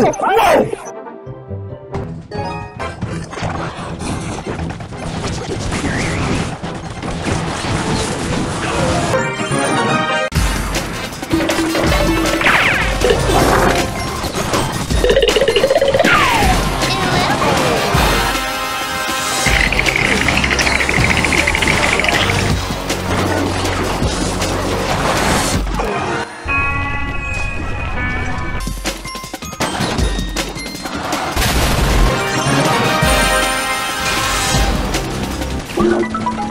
¡No! Oh, my God.